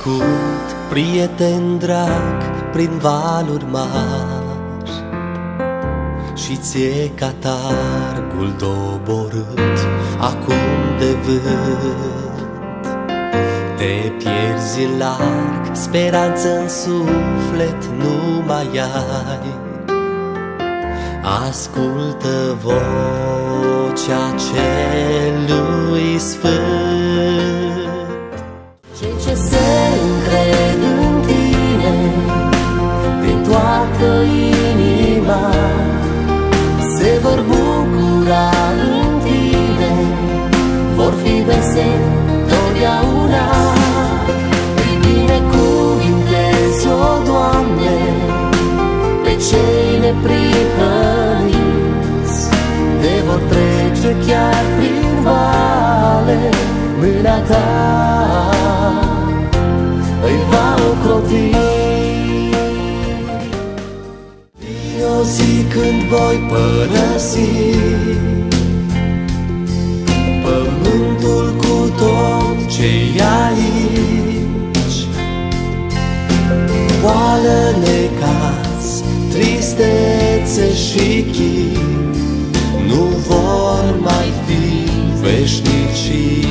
trecut, prieten drag, prin valuri mari. Și ție catargul doborât, acum de vânt. Te pierzi în larg, speranță în suflet nu mai ai. Ascultă vocea celui sfânt Vor fi veseli totdeauna Îi binecuvintezi, o Doamne Pe cei neprihăniți De vor trece chiar prin vale Mâna ta îi va ocroti. Vine o zi când voi părăsi Boală, necaz, tristețe și chip Nu vor mai fi veșnicii.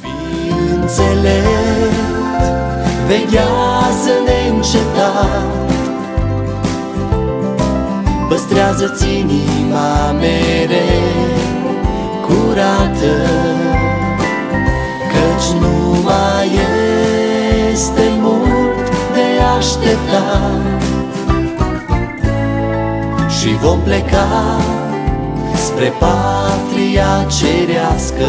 Fii înțelept, veghează neîncetat Păstrează-ți inima mereu curată este mult de așteptat. Și vom pleca spre patria cerească.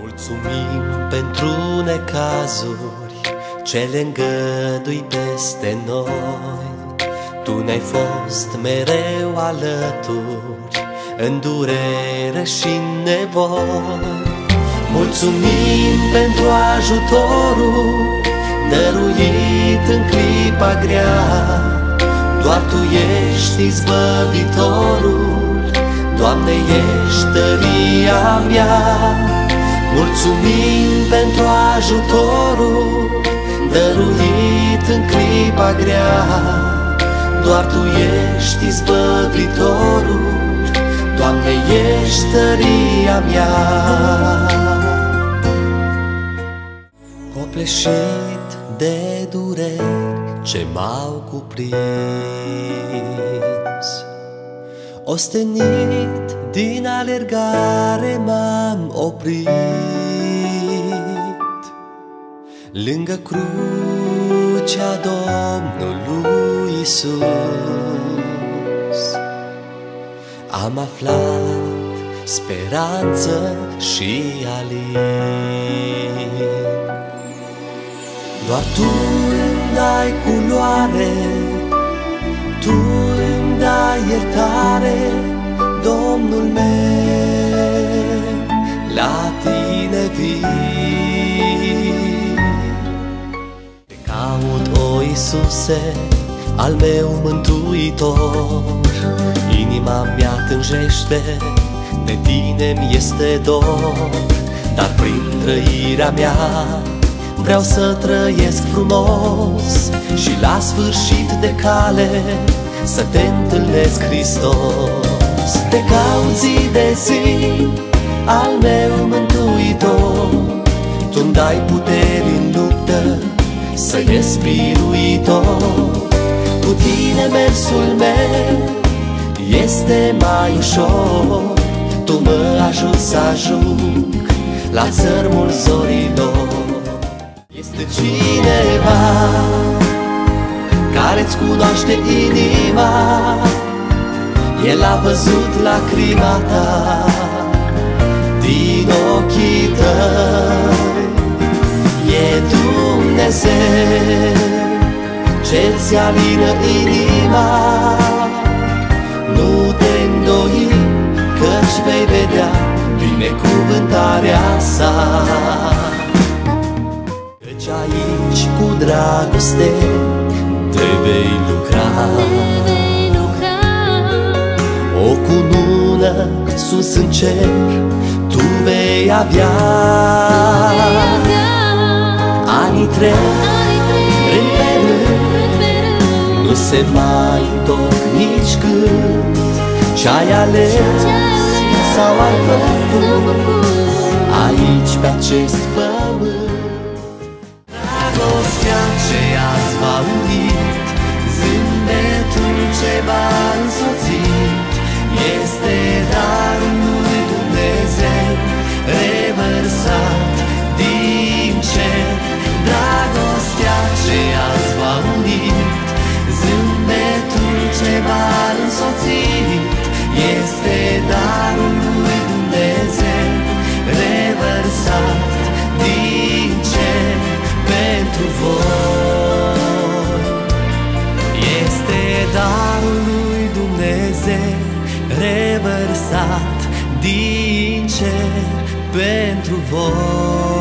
Mulțumim pentru necazuri ce le îngădui peste noi. Tu ne-ai fost mereu alături în durere și în nevoi Mulțumim pentru ajutorul dăruit în clipa grea. Doar Tu ești izbăvitorul, Doamne ești tăria mea. Mulțumim pentru ajutorul dăruit în clipa grea. Doar Tu ești izbăvitorul, Doamne ești tăria mea Copleșit de dureri ce m-au cuprins. Ostenit din alergare m-am oprit. Lângă crucea Domnului Isus Am aflat speranță și alin Doar Tu îmi dai culoare Tu îmi dai iertare Domnul meu La Tine vin. Te caut, o Iisuse Al meu mântuitor. Inima mea tânjește De Tine mi este dor. Dar prin trăirea mea Vreau să trăiesc frumos Și la sfârșit de cale Să te întâlnesc, Hristos. Te caut zi de zi Al meu mântuitor. Tu-mi dai puteri în luptă Să ies biruitor Cu tine mersul meu Este mai ușor. Tu mă ajuți să ajung La țărmul zorilor este cineva care-ți cunoaște inima. El a văzut lacrima ta din ochii tăi. E Dumnezeu ce-ți alină inima. Nu te îndoi căci vei vedea binecuvântarea sa. Căci aici cu dragoste. Te vei lucra. O cunună sus în cer tu vei avea. Anii trec rând pe rând Nu se mai întorc nici când Ce-ai ales sau ai făcut? Aici pe acest pământ ce v-a însoțit Este darul lui Dumnezeu Revărsat din cer. Dragostea ce azi v-a unit Zâmbetul ce v-a însoțit Este darul Revărsat din cer pentru voi